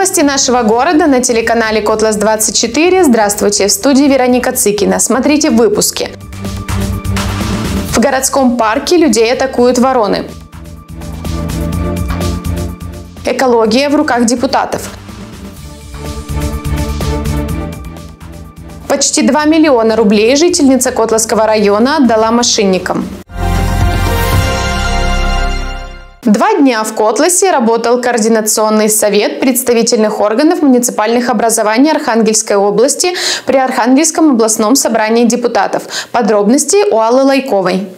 Новости нашего города на телеканале Котлас-24. Здравствуйте, в студии Вероника Цыкина. Смотрите выпуски. В городском парке людей атакуют вороны. Экология в руках депутатов. Почти 2 миллиона рублей жительница Котловского района отдала мошенникам. Два дня в Котласе работал Координационный совет представительных органов муниципальных образований Архангельской области при Архангельском областном собрании депутатов. Подробности у Аллы Лайковой.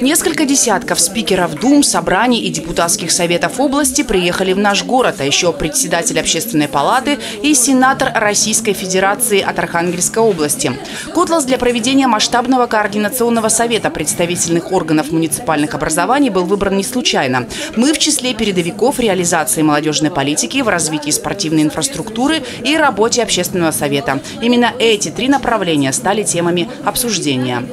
Несколько десятков спикеров Дум, собраний и депутатских советов области приехали в наш город, а еще председатель общественной палаты и сенатор Российской Федерации от Архангельской области. Котлас для проведения масштабного координационного совета представительных органов муниципальных образований был выбран не случайно. Мы в числе передовиков реализации молодежной политики в развитии спортивной инфраструктуры и работе общественного совета. Именно эти три направления стали темами обсуждения.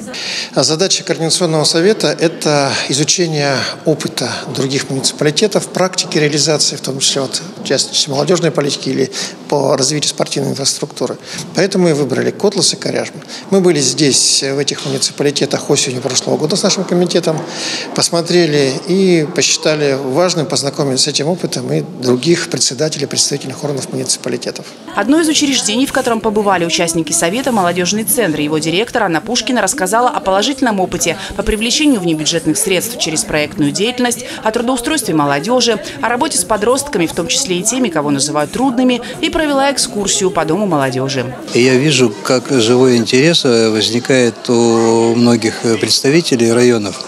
Задача координационного совета это изучение опыта других муниципалитетов, практики реализации, в том числе вот, в частности молодежной политики или по развитию спортивной инфраструктуры. Поэтому мы выбрали Котлас и Коряжму. Мы были здесь, в этих муниципалитетах осенью прошлого года с нашим комитетом, посмотрели и посчитали важным познакомиться с этим опытом и других председателей представительных органов муниципалитетов. Одно из учреждений, в котором побывали участники Совета, молодежный центр. Его директор Анна Пушкина рассказала о положительном опыте по привлечению внебюджетных средств через проектную деятельность, о трудоустройстве молодежи, о работе с подростками, в том числе и теми, кого называют трудными, и провела экскурсию по Дому молодежи. Я вижу, как живой интерес э, возникает у многих представителей районов,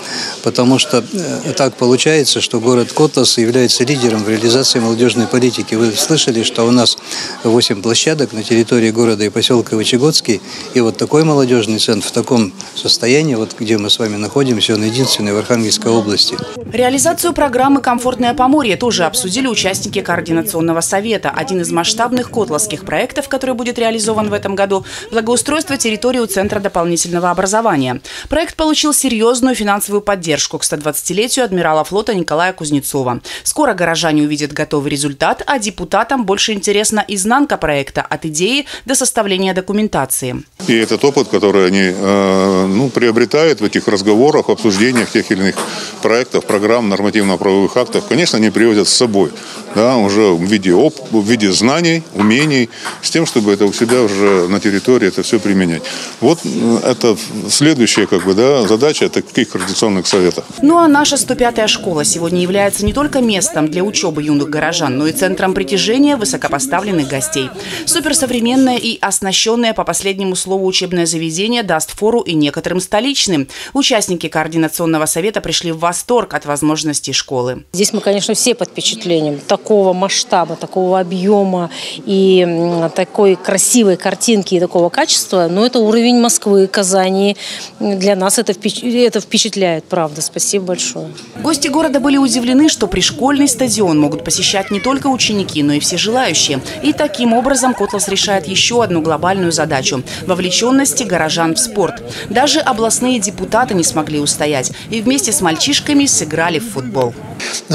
потому что э, так получается, что город Котлас является лидером в реализации молодежной политики. Вы слышали, что у нас 8 площадок на территории города и поселка Вычегодский, и вот такой молодежный центр в таком состоянии, вот где мы с вами находимся, он единственный в Архангельской области. Реализацию программы «Комфортное Поморье» тоже обсудили участники Координационного совета. Один из масштабных котловских проектов, который будет реализован в этом году – благоустройство территории у Центра дополнительного образования. Проект получил серьезную финансовую поддержку к 120-летию адмирала флота Николая Кузнецова. Скоро горожане увидят готовый результат, а депутатам больше интересна изнанка проекта от идеи до составления документации. И этот опыт, который они э, ну, приобретают в этих разговорах, обсуждениях тех или иных проектов, программ, нормативно-правовых актов, конечно, они приводят с собой, да, уже в виде, оп, в виде знаний, умений, с тем, чтобы это у себя уже на территории это все применять. Вот это следующая как бы, да, задача таких координационных советов. Ну а наша 105-я школа сегодня является не только местом для учебы юных горожан, но и центром притяжения высокопоставленных гостей. Суперсовременное и оснащенное по последнему слову учебное заведение даст фору и некоторым столичным. Участники координационного совета пришли в восторг от возможностей школы. Здесь мы, конечно, все под впечатлением такого масштаба, такого объема и такой красивой картинки и такого качества. Но это уровень Москвы, Казани. Для нас это, это впечатляет, правда. Спасибо большое. Гости города были удивлены, что пришкольный стадион могут посещать не только ученики, но и все желающие. И таким образом Котлас решает еще одну глобальную задачу – вовлеченности горожан в спорт. Даже областные депутаты не смогли устоять и вместе с мальчишками сыграли в футбол.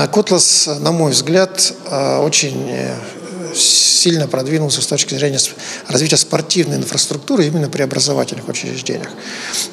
Котлас, на мой взгляд, э, очень э, сильно продвинулся с точки зрения развития спортивной инфраструктуры именно при образовательных учреждениях.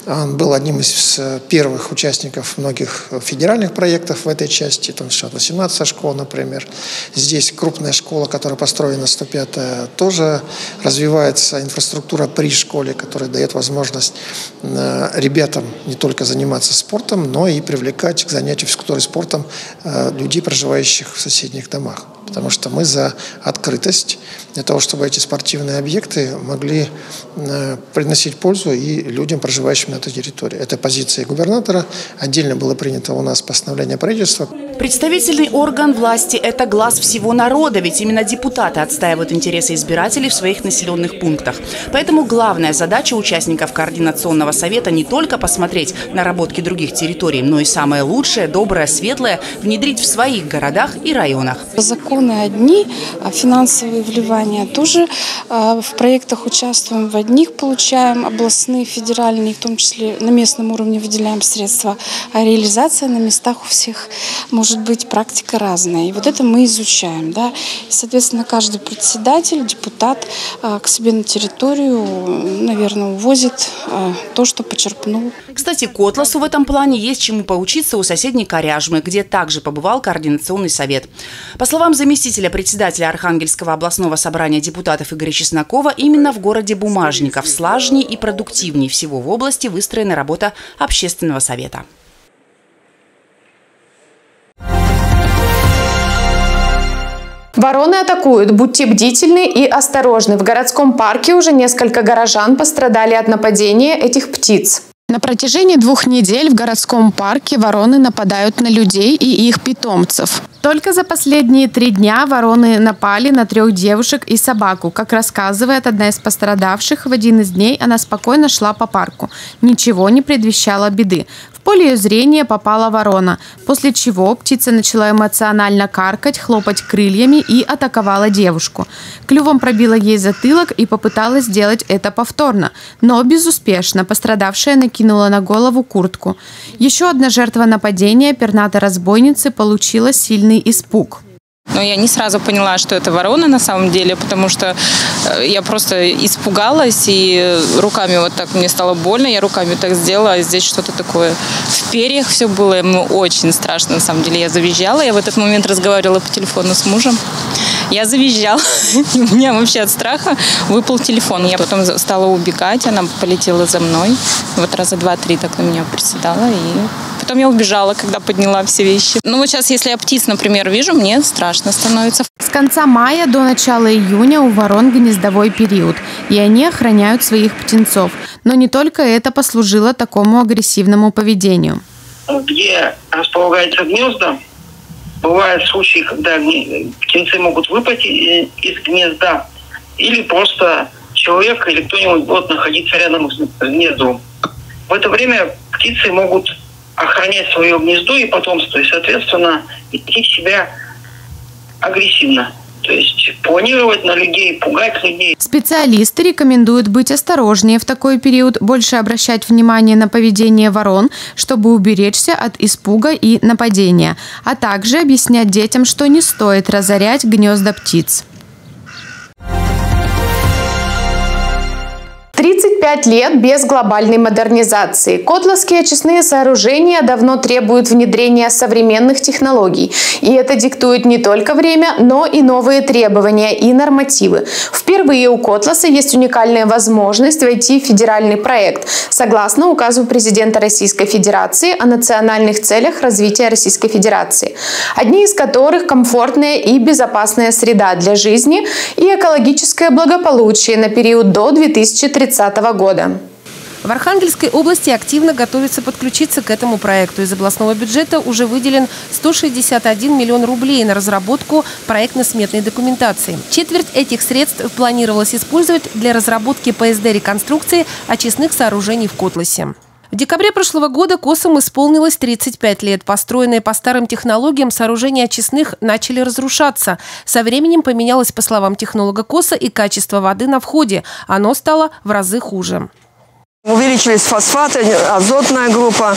Он был одним из первых участников многих федеральных проектов в этой части, там числе 18 школа, например. Здесь крупная школа, которая построена 105 тоже развивается инфраструктура при школе, которая дает возможность э, ребятам не только заниматься спортом, но и привлекать к занятию физкультурой спортом э, людей, проживающих в соседних домах потому что мы за открытость для того, чтобы эти спортивные объекты могли э, приносить пользу и людям, проживающим на этой территории. Это позиция губернатора. Отдельно было принято у нас постановление правительства. Представительный орган власти – это глаз всего народа, ведь именно депутаты отстаивают интересы избирателей в своих населенных пунктах. Поэтому главная задача участников Координационного совета не только посмотреть наработки других территорий, но и самое лучшее, доброе, светлое внедрить в своих городах и районах. Закон вороны одни, а финансовые вливания тоже а, в проектах участвуем. В одних получаем областные, федеральные, в том числе на местном уровне выделяем средства. А реализация на местах у всех может быть практика разная. И вот это мы изучаем. Да? И, соответственно, каждый председатель, депутат а, к себе на территорию, наверное, увозит то, что почерпнул. Кстати, Котласу в этом плане есть чему поучиться у соседней Коряжмы, где также побывал Координационный совет. По словам заместителя председателя Архангельского областного собрания депутатов Игоря Чеснокова, именно в городе Бумажников слажнее и продуктивнее всего в области выстроена работа общественного совета. Вороны атакуют. Будьте бдительны и осторожны. В городском парке уже несколько горожан пострадали от нападения этих птиц. На протяжении двух недель в городском парке вороны нападают на людей и их питомцев. Только за последние три дня вороны напали на трех девушек и собаку. Как рассказывает одна из пострадавших, в один из дней она спокойно шла по парку. Ничего не предвещало беды. Поле ее зрения попала ворона, после чего птица начала эмоционально каркать, хлопать крыльями и атаковала девушку. Клювом пробила ей затылок и попыталась сделать это повторно, но безуспешно. Пострадавшая накинула на голову куртку. Еще одна жертва нападения, пернатой разбойницы, получила сильный испуг. Но я не сразу поняла, что это ворона на самом деле, потому что э, я просто испугалась, и руками вот так мне стало больно, я руками так сделала, а здесь что-то такое в перьях все было, ему очень страшно на самом деле. Я завизжала, я в этот момент разговаривала по телефону с мужем. Я завизжала, у меня вообще от страха выпал телефон. Я потом стала убегать, она полетела за мной. Вот раза два-три так на меня приседала, и Потом я убежала, когда подняла все вещи. Ну вот сейчас, если я птиц, например, вижу, мне страшно становится. С конца мая до начала июня у ворон гнездовой период, и они охраняют своих птенцов. Но не только это послужило такому агрессивному поведению. Где располагаются гнезда, бывают случаи, когда птенцы могут выпасть из гнезда, или просто человек или кто-нибудь будет находиться рядом с гнездом. В это время птицы могут охранять свое гнездо и потомство, и, соответственно, идти себя агрессивно. То есть планировать на людей, пугать людей. Специалисты рекомендуют быть осторожнее в такой период, больше обращать внимание на поведение ворон, чтобы уберечься от испуга и нападения, а также объяснять детям, что не стоит разорять гнезда птиц. 35 лет без глобальной модернизации. Котловские очистные сооружения давно требуют внедрения современных технологий. И это диктует не только время, но и новые требования и нормативы. Впервые у Котласа есть уникальная возможность войти в федеральный проект, согласно указу президента Российской Федерации о национальных целях развития Российской Федерации. Одни из которых комфортная и безопасная среда для жизни и экологическое благополучие на период до 2030 2030 года. В Архангельской области активно готовится подключиться к этому проекту. Из областного бюджета уже выделен 161 миллион рублей на разработку проектно-сметной документации. Четверть этих средств планировалось использовать для разработки ПСД-реконструкции очистных сооружений в Котласе. В декабре прошлого года КОСам исполнилось 35 лет. Построенные по старым технологиям сооружения очистных начали разрушаться. Со временем поменялось, по словам технолога КОСа, и качество воды на входе. Оно стало в разы хуже. Увеличились фосфаты, азотная группа.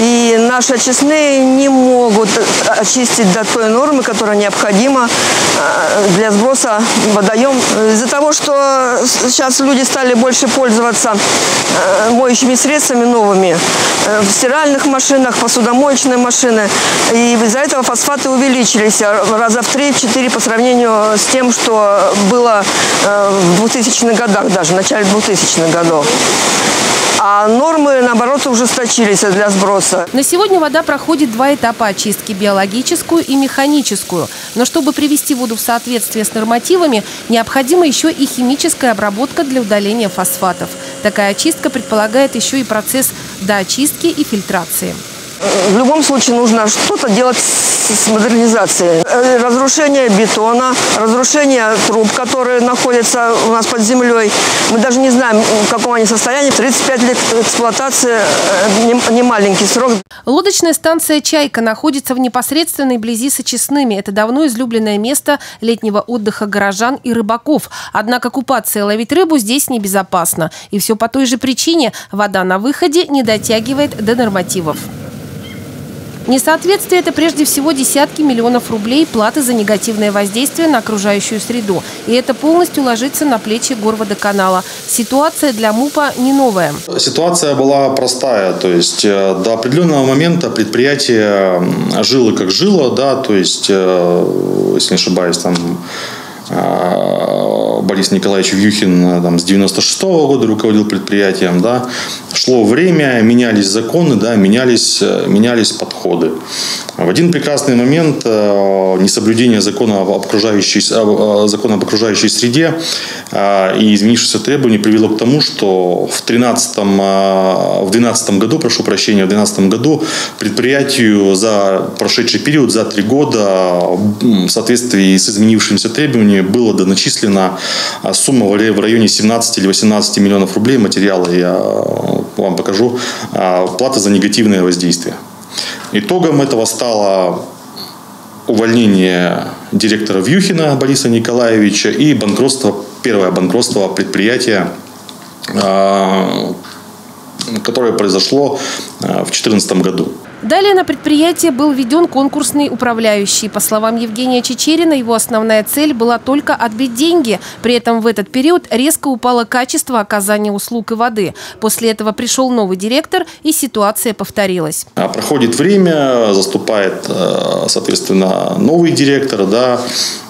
И наши очистные не могут очистить до той нормы, которая необходима э, для сброса водоем. Из-за того, что сейчас люди стали больше пользоваться э, моющими средствами новыми, э, в стиральных машинах, посудомоечные машины, и из-за этого фосфаты увеличились раза в 3-4 по сравнению с тем, что было в 2000-х годах, даже в начале 2000-х годов. А нормы, наоборот, ужесточились для сброса. На сегодня вода проходит два этапа очистки – биологическую и механическую. Но чтобы привести воду в соответствие с нормативами, необходима еще и химическая обработка для удаления фосфатов. Такая очистка предполагает еще и процесс доочистки и фильтрации. В любом случае нужно что-то делать с модернизацией. Э, разрушение бетона, разрушение труб, которые находятся у нас под землей. Мы даже не знаем, в каком они состоянии. 35 лет эксплуатации э, – не маленький срок. Лодочная станция «Чайка» находится в непосредственной близи с очистными. Это давно излюбленное место летнего отдыха горожан и рыбаков. Однако купаться и ловить рыбу здесь небезопасно. И все по той же причине – вода на выходе не дотягивает до нормативов. Несоответствие – это прежде всего десятки миллионов рублей платы за негативное воздействие на окружающую среду. И это полностью ложится на плечи горводоканала. Ситуация для МУПа не новая. Ситуация была простая. То есть э, до определенного момента предприятие жило как жило, да, то есть, э, если не ошибаюсь, там Борис Николаевич Вьюхин там, с 96 -го года руководил предприятием, да, шло время, менялись законы, да, менялись, менялись подходы. В один прекрасный момент э, несоблюдение закона об окружающей, закона об окружающей среде э, и изменившихся требований привело к тому, что в 2013 э, в 12 году, прошу прощения, в 2012 году предприятию за прошедший период, за три года, в соответствии с изменившимися требованиями, было доначислено сумма в районе 17 или 18 миллионов рублей материала. Я вам покажу. Плата за негативное воздействие. Итогом этого стало увольнение директора Вьюхина Бориса Николаевича и банкротство, первое банкротство предприятия, а, которое произошло а, в 2014 году. Далее на предприятие был введен конкурсный управляющий. По словам Евгения Чечерина, его основная цель была только отбить деньги. При этом в этот период резко упало качество оказания услуг и воды. После этого пришел новый директор, и ситуация повторилась. А проходит время, заступает, э, соответственно, новый директор, да,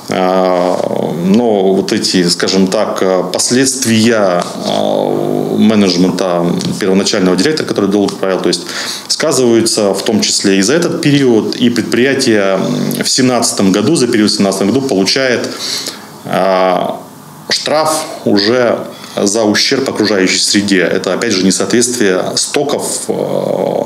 но вот эти, скажем так, последствия а, менеджмента первоначального директора, который долго правил, то есть сказываются в том числе и за этот период, и предприятие в 2017 году, за период в 2017 году получает штраф уже за ущерб окружающей среде. Это, опять же, несоответствие стоков, э,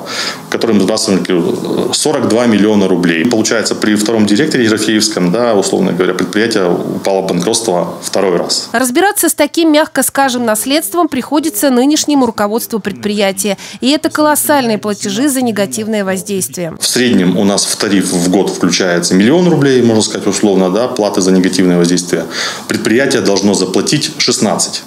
которые мы сбрасываем 42 миллиона рублей. Получается, при втором директоре Ерофеевском, да, условно говоря, предприятие упало банкротство второй раз. Разбираться с таким, мягко скажем, наследством приходится нынешнему руководству предприятия. И это колоссальные платежи за негативное воздействие. В среднем у нас в тариф в год включается миллион рублей, можно сказать условно, да, платы за негативное воздействие. Предприятие должно заплатить 16.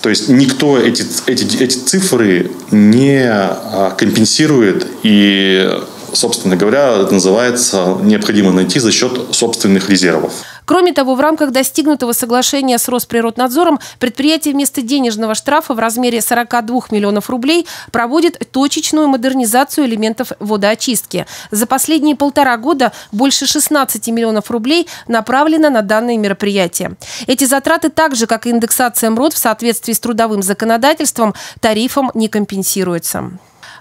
То есть никто эти, эти, эти цифры не а, компенсирует и собственно говоря, это называется необходимо найти за счет собственных резервов. Кроме того, в рамках достигнутого соглашения с Росприроднадзором предприятие вместо денежного штрафа в размере 42 миллионов рублей проводит точечную модернизацию элементов водоочистки. За последние полтора года больше 16 миллионов рублей направлено на данные мероприятия. Эти затраты так же, как и индексация МРОД в соответствии с трудовым законодательством, тарифом не компенсируются.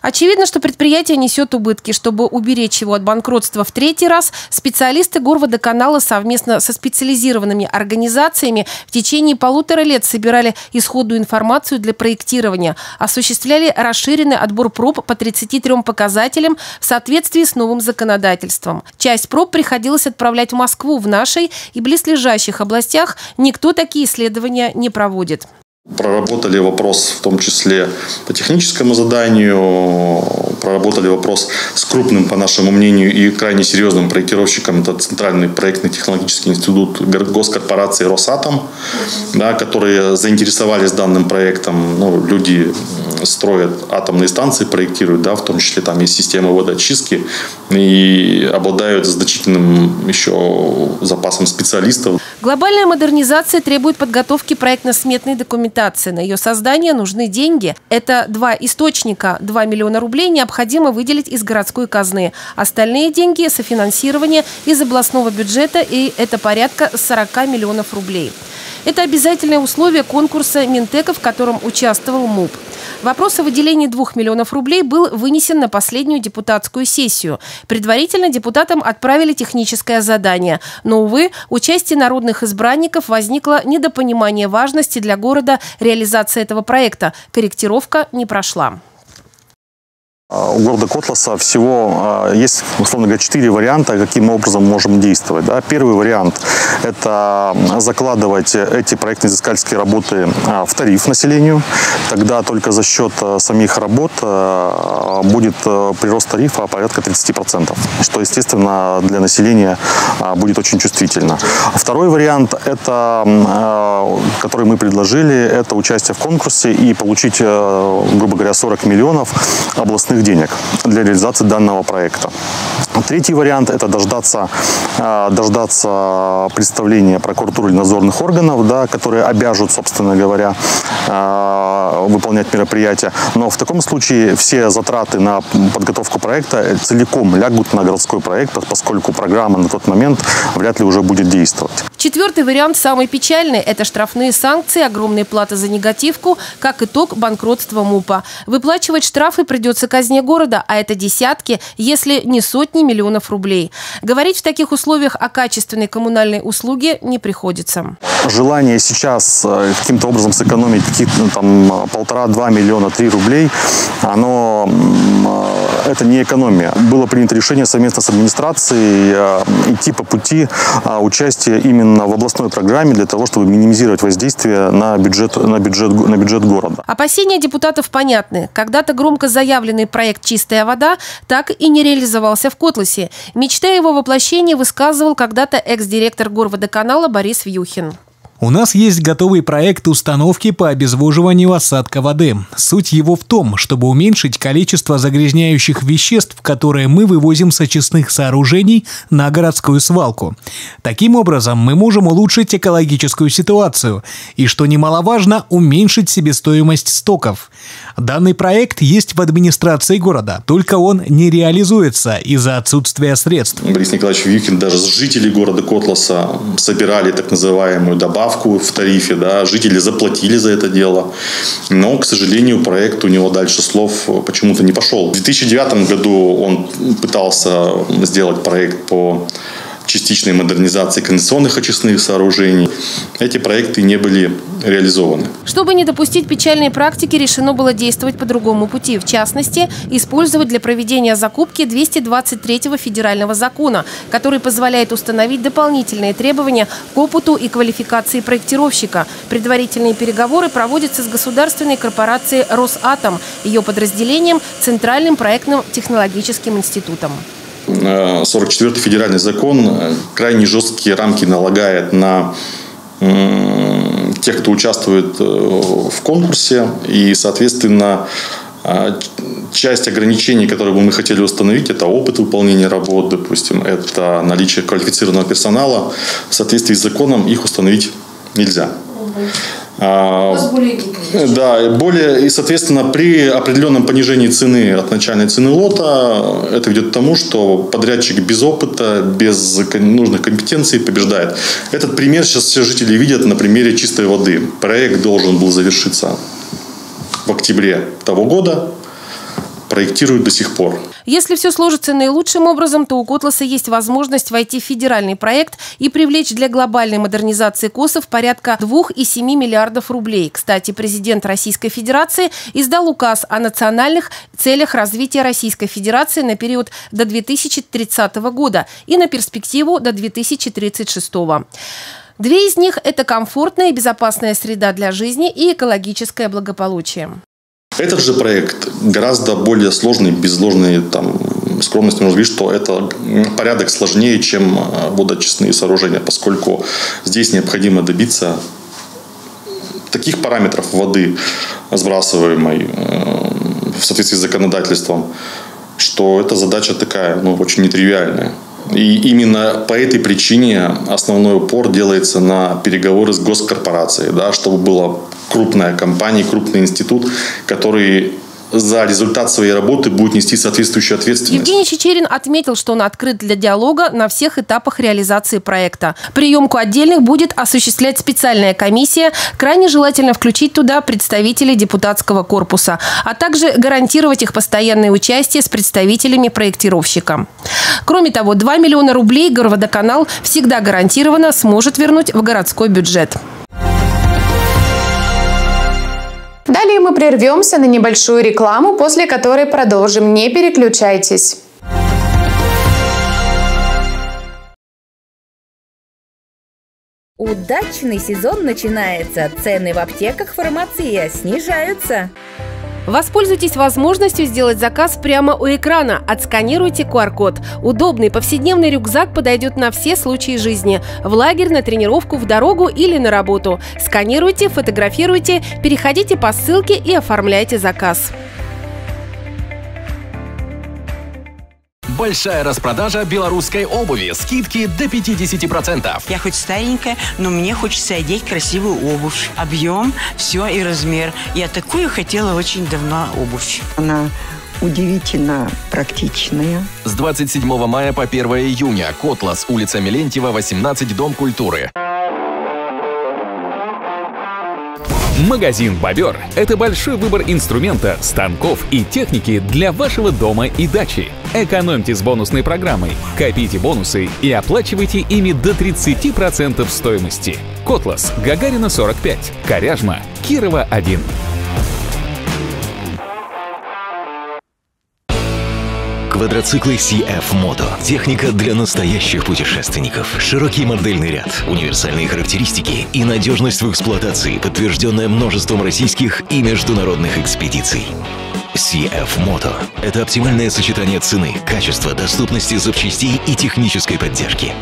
Очевидно, что предприятие несет убытки. Чтобы уберечь его от банкротства в третий раз, специалисты Горводоканала совместно со специализированными организациями в течение полутора лет собирали исходную информацию для проектирования, осуществляли расширенный отбор проб по 33 показателям в соответствии с новым законодательством. Часть проб приходилось отправлять в Москву. В нашей и близлежащих областях никто такие исследования не проводит. Проработали вопрос в том числе по техническому заданию, проработали вопрос с крупным, по нашему мнению, и крайне серьезным проектировщиком. Это Центральный проектный технологический институт госкорпорации «Росатом», да, которые заинтересовались данным проектом. Ну, люди строят атомные станции, проектируют, да, в том числе там есть системы водоочистки и обладают значительным еще запасом специалистов. Глобальная модернизация требует подготовки проектно-сметной документации документации. На ее создание нужны деньги. Это два источника. 2 миллиона рублей необходимо выделить из городской казны. Остальные деньги – софинансирование из областного бюджета, и это порядка 40 миллионов рублей. Это обязательное условие конкурса Минтека, в котором участвовал МУП. Вопрос о выделении 2 миллионов рублей был вынесен на последнюю депутатскую сессию. Предварительно депутатам отправили техническое задание. Но, увы, участие народных избранников возникло недопонимание важности для города реализации этого проекта. Корректировка не прошла. А, у города Котласа всего а, есть, условно говоря, четыре варианта, каким образом можем действовать. Да. Первый вариант – это закладывать эти проектно-изыскательские работы а, в тариф населению. Тогда только за счет самих работ будет прирост тарифа порядка 30%, что, естественно, для населения будет очень чувствительно. Второй вариант, это, который мы предложили, это участие в конкурсе и получить, грубо говоря, 40 миллионов областных дополнительных денег для реализации данного проекта. Третий вариант – это дождаться, э, дождаться представления прокуратуры или надзорных органов, да, которые обяжут, собственно говоря, э, выполнять мероприятия. Но в таком случае все затраты на подготовку проекта целиком лягут на городской проект, поскольку программа на тот момент вряд ли уже будет действовать. Четвертый вариант самый печальный – это штрафные санкции, огромные платы за негативку, как итог банкротства МУПа. Выплачивать штрафы придется казне города, а это десятки, если не сотни миллионов рублей. Говорить в таких условиях о качественной коммунальной услуге не приходится. Желание сейчас э, каким-то образом сэкономить какие-то ну, там полтора-два миллиона, три рублей, оно э, это не экономия. Было принято решение совместно с администрацией э, идти по пути участия именно именно в областной программе для того, чтобы минимизировать воздействие на бюджет, на бюджет, на бюджет города. Опасения депутатов понятны. Когда-то громко заявленный проект «Чистая вода» так и не реализовался в Котласе. Мечта его воплощения высказывал когда-то экс-директор горводоканала Борис Вьюхин. У нас есть готовый проект установки по обезвоживанию осадка воды. Суть его в том, чтобы уменьшить количество загрязняющих веществ, которые мы вывозим с очистных сооружений на городскую свалку. Таким образом, мы можем улучшить экологическую ситуацию и, что немаловажно, уменьшить себестоимость стоков. Данный проект есть в администрации города, только он не реализуется из-за отсутствия средств. Борис Николаевич Викин даже с жителей города Котласа собирали так называемую добавку в тарифе, да, жители заплатили за это дело, но, к сожалению, проект у него дальше слов почему-то не пошел. В 2009 году он пытался сделать проект по частичной модернизации кондиционных очистных сооружений. Эти проекты не были реализованы. Чтобы не допустить печальной практики, решено было действовать по другому пути. В частности, использовать для проведения закупки 223 федерального закона, который позволяет установить дополнительные требования к опыту и квалификации проектировщика. Предварительные переговоры проводятся с государственной корпорацией «Росатом», ее подразделением Центральным проектным технологическим институтом. 44-й федеральный закон э, крайне жесткие рамки налагает на тех, кто участвует э, в конкурсе, и, соответственно, э, часть ограничений, которые бы мы хотели установить, это опыт выполнения работ, допустим, это наличие квалифицированного персонала. В соответствии с законом их установить нельзя. А, более да, более, и, соответственно, при определенном понижении цены от начальной цены лота, это ведет к тому, что подрядчик без опыта, без нужных компетенций побеждает. Этот пример сейчас все жители видят на примере чистой воды. Проект должен был завершиться в октябре того года, проектируют до сих пор. Если все сложится наилучшим образом, то у Котласа есть возможность войти в федеральный проект и привлечь для глобальной модернизации КОСов порядка 2,7 миллиардов рублей. Кстати, президент Российской Федерации издал указ о национальных целях развития Российской Федерации на период до 2030 года и на перспективу до 2036 года. Две из них – это комфортная и безопасная среда для жизни и экологическое благополучие. Этот же проект гораздо более сложный, без ложной там, скромности можно говорить, что это порядок сложнее, чем э, водочистные сооружения, поскольку здесь необходимо добиться таких параметров воды, сбрасываемой э, в соответствии с законодательством, что эта задача такая, ну, очень нетривиальная. И именно по этой причине основной упор делается на переговоры с госкорпорацией, да, чтобы была крупная компания, крупный институт, который за результат своей работы будет нести соответствующую ответственность. Евгений Чечерин отметил, что он открыт для диалога на всех этапах реализации проекта. Приемку отдельных будет осуществлять специальная комиссия. Крайне желательно включить туда представителей депутатского корпуса, а также гарантировать их постоянное участие с представителями проектировщика. Кроме того, 2 миллиона рублей Горводоканал всегда гарантированно сможет вернуть в городской бюджет. Далее мы прервемся на небольшую рекламу, после которой продолжим. Не переключайтесь. Удачный сезон начинается. Цены в аптеках фармация снижаются. Воспользуйтесь возможностью сделать заказ прямо у экрана. Отсканируйте QR-код. Удобный повседневный рюкзак подойдет на все случаи жизни. В лагерь, на тренировку, в дорогу или на работу. Сканируйте, фотографируйте, переходите по ссылке и оформляйте заказ. Большая распродажа белорусской обуви. Скидки до 50%. Я хоть старенькая, но мне хочется одеть красивую обувь. Объем, все и размер. Я такую хотела очень давно обувь. Она удивительно практичная. С 27 мая по 1 июня. Котлас, улица Мелентьева, 18, Дом культуры. Магазин «Бобер» — это большой выбор инструмента, станков и техники для вашего дома и дачи. Экономьте с бонусной программой, копите бонусы и оплачивайте ими до 30% стоимости. Котлас, Гагарина 45, Коряжма, Кирова 1. Квадроциклы CF Moto. Техника для настоящих путешественников. Широкий модельный ряд, универсальные характеристики и надежность в эксплуатации, подтвержденная множеством российских и международных экспедиций. CF Moto – это оптимальное сочетание цены, качества, доступности запчастей и технической поддержки.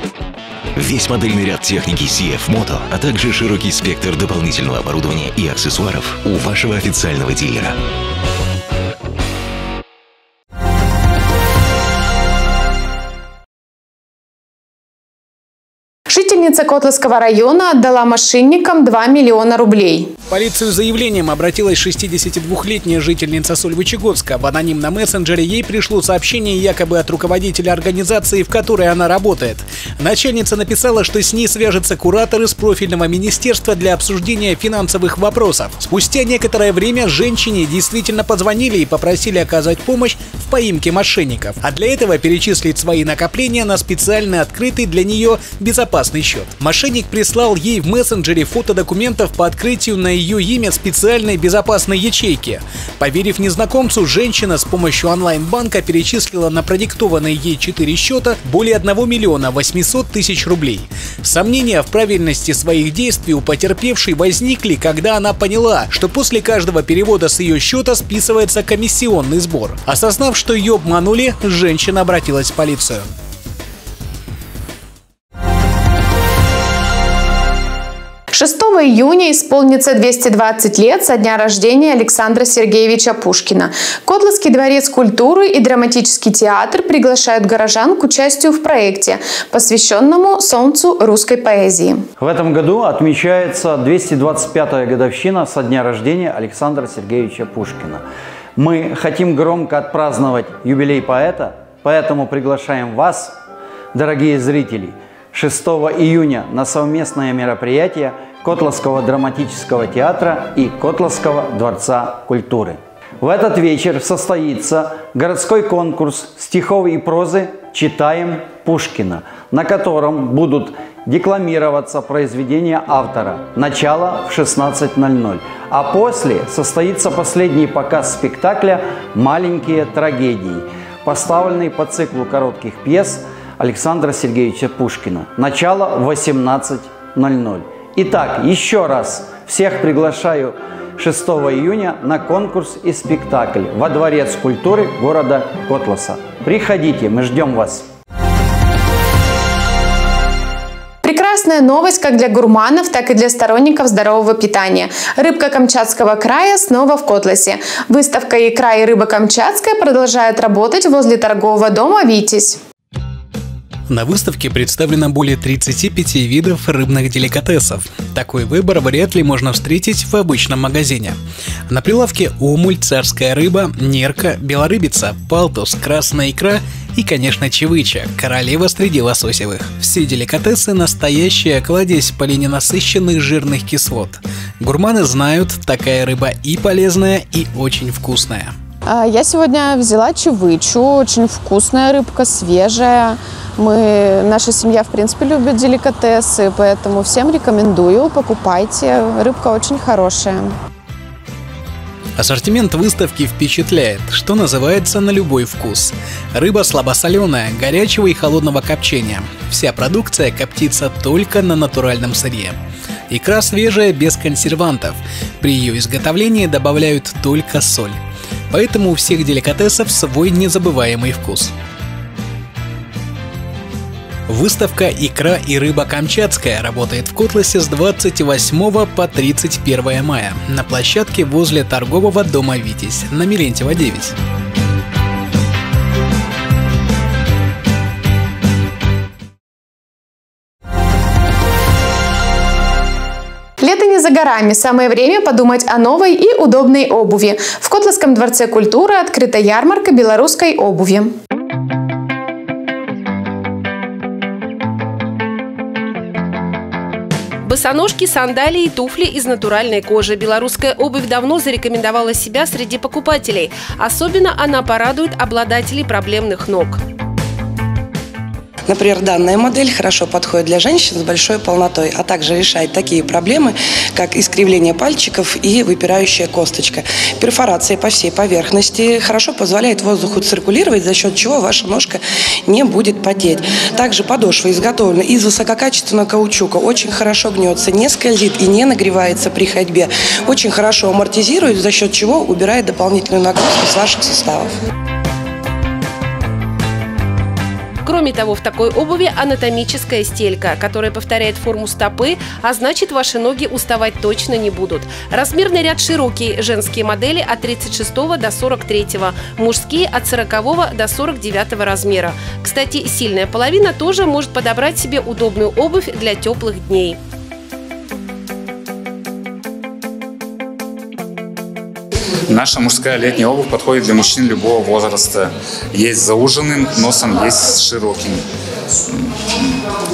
Весь модельный ряд техники CF Moto, а также широкий спектр дополнительного оборудования и аксессуаров у вашего официального дилера. Жительница Котловского района отдала мошенникам 2 миллиона рублей. Полицию с заявлением обратилась 62-летняя жительница Сольвычегодска. В анонимном мессенджере ей пришло сообщение якобы от руководителя организации, в которой она работает. Начальница написала, что с ней свяжется куратор из профильного министерства для обсуждения финансовых вопросов. Спустя некоторое время женщине действительно позвонили и попросили оказать помощь в поимке мошенников, а для этого перечислить свои накопления на специально открытый для нее безопасный счет. Мошенник прислал ей в мессенджере фото документов по открытию на ее имя специальной безопасной ячейки. Поверив незнакомцу, женщина с помощью онлайн-банка перечислила на продиктованные ей 4 счета более 1 миллиона 800 тысяч рублей. Сомнения в правильности своих действий у потерпевшей возникли, когда она поняла, что после каждого перевода с ее счета списывается комиссионный сбор. Осознав, что ее обманули, женщина обратилась в полицию. 6 июня исполнится 220 лет со дня рождения Александра Сергеевича Пушкина. Котловский дворец культуры и драматический театр приглашают горожан к участию в проекте, посвященному солнцу русской поэзии. В этом году отмечается 225-я годовщина со дня рождения Александра Сергеевича Пушкина. Мы хотим громко отпраздновать юбилей поэта, поэтому приглашаем вас, дорогие зрители – 6 июня на совместное мероприятие Котловского драматического театра и Котловского дворца культуры. В этот вечер состоится городской конкурс стихов и прозы «Читаем Пушкина», на котором будут декламироваться произведения автора. Начало в 16.00. А после состоится последний показ спектакля «Маленькие трагедии», поставленный по циклу коротких пьес – Александра Сергеевича Пушкина. Начало 18.00. Итак, еще раз всех приглашаю 6 июня на конкурс и спектакль во Дворец культуры города Котласа. Приходите, мы ждем вас. Прекрасная новость как для гурманов, так и для сторонников здорового питания. Рыбка Камчатского края снова в Котласе. Выставка «Икра и рыба Камчатская» продолжает работать возле торгового дома «Витязь». На выставке представлено более 35 видов рыбных деликатесов. Такой выбор вряд ли можно встретить в обычном магазине. На прилавке омуль, царская рыба, нерка, белорыбица, палтус, красная икра и, конечно, чевыча, королева среди лососевых. Все деликатесы – настоящая кладезь полиненасыщенных жирных кислот. Гурманы знают, такая рыба и полезная, и очень вкусная. А, я сегодня взяла чевычу, очень вкусная рыбка, свежая. Мы, наша семья, в принципе, любит деликатесы, поэтому всем рекомендую, покупайте. Рыбка очень хорошая. Ассортимент выставки впечатляет, что называется на любой вкус. Рыба слабосоленая, горячего и холодного копчения. Вся продукция коптится только на натуральном сырье. Икра свежая, без консервантов. При ее изготовлении добавляют только соль. Поэтому у всех деликатесов свой незабываемый вкус. Выставка «Икра и рыба Камчатская» работает в Котласе с 28 по 31 мая на площадке возле торгового дома «Витязь» на Милентьева 9. Лето не за горами. Самое время подумать о новой и удобной обуви. В Котловском дворце культуры открыта ярмарка белорусской обуви. Босоножки, сандалии туфли из натуральной кожи. Белорусская обувь давно зарекомендовала себя среди покупателей. Особенно она порадует обладателей проблемных ног. Например, данная модель хорошо подходит для женщин с большой полнотой, а также решает такие проблемы, как искривление пальчиков и выпирающая косточка. Перфорация по всей поверхности хорошо позволяет воздуху циркулировать, за счет чего ваша ножка не будет потеть. Также подошва изготовлена из высококачественного каучука, очень хорошо гнется, не скользит и не нагревается при ходьбе. Очень хорошо амортизирует, за счет чего убирает дополнительную нагрузку с ваших суставов. Кроме того, в такой обуви анатомическая стелька, которая повторяет форму стопы, а значит ваши ноги уставать точно не будут. Размерный ряд широкий, женские модели от 36 до 43, мужские от 40 до 49 размера. Кстати, сильная половина тоже может подобрать себе удобную обувь для теплых дней. Наша мужская летняя обувь подходит для мужчин любого возраста. Есть зауженным носом, есть с широким.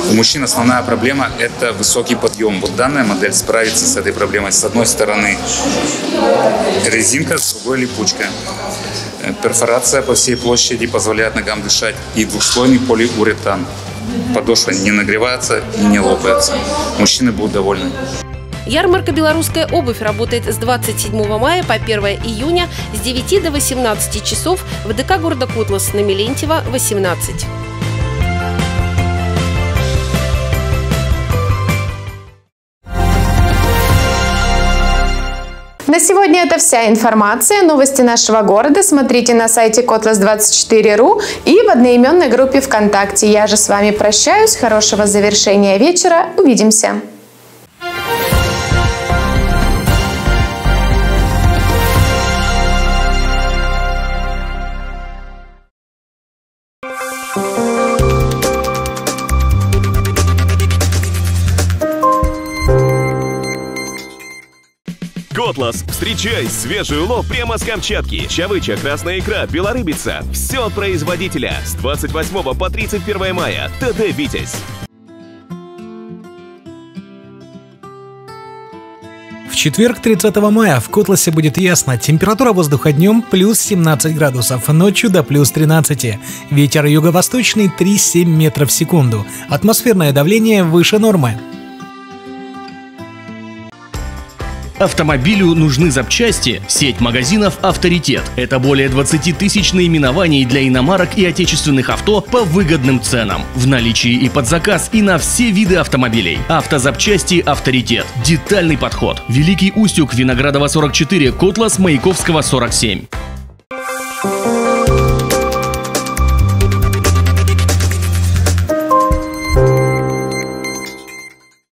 У мужчин основная проблема – это высокий подъем. Вот данная модель справится с этой проблемой. С одной стороны резинка, с другой липучка. Перфорация по всей площади позволяет ногам дышать и двухслойный полиуретан. Подошва не нагревается и не лопается. Мужчины будут довольны. Ярмарка «Белорусская обувь» работает с 27 мая по 1 июня с 9 до 18 часов в ДК города Котлас на Мелентьева, 18. На сегодня это вся информация. Новости нашего города смотрите на сайте kotlas24.ru и в одноименной группе ВКонтакте. Я же с вами прощаюсь. Хорошего завершения вечера. Увидимся. Котлас. Встречай свежий улов прямо с Камчатки. Чавыча, красная икра, белорыбица. Все от производителя. С 28 по 31 мая. ТД «Витязь». В четверг, 30 мая, в Котласе будет ясно. Температура воздуха днем плюс 17 градусов, ночью до плюс 13. Ветер юго-восточный 3,7 метров в секунду. Атмосферное давление выше нормы. Автомобилю нужны запчасти? Сеть магазинов «Авторитет». Это более 20 тысяч наименований для иномарок и отечественных авто по выгодным ценам. В наличии и под заказ, и на все виды автомобилей. Автозапчасти «Авторитет». Детальный подход. Великий Устюг, Виноградова 44, Котлас, Маяковского 47.